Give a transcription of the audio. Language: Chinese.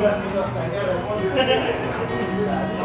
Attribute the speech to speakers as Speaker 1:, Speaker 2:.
Speaker 1: 这个饭店嘞，好吃，好